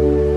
you.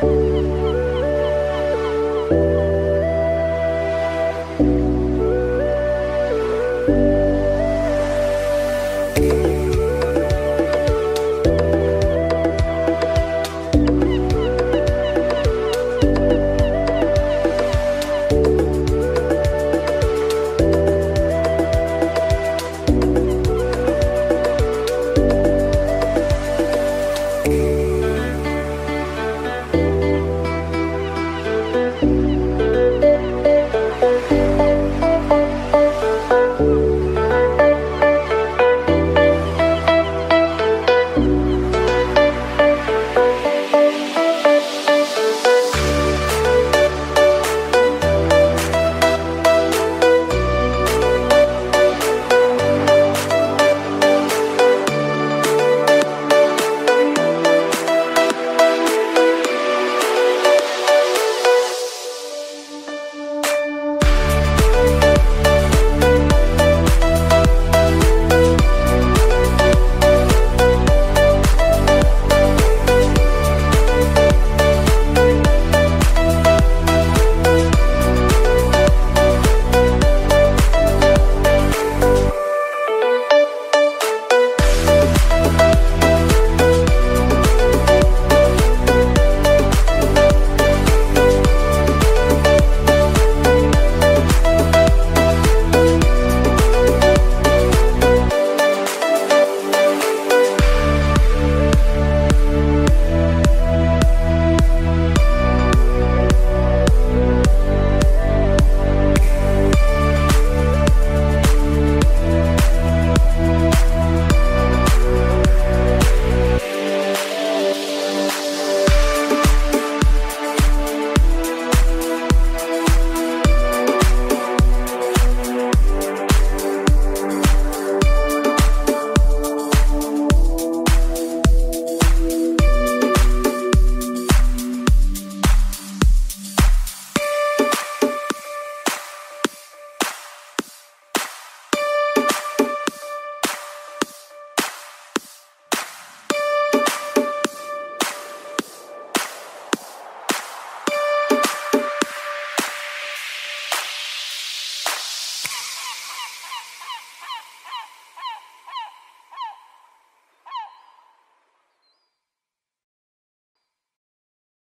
Bye.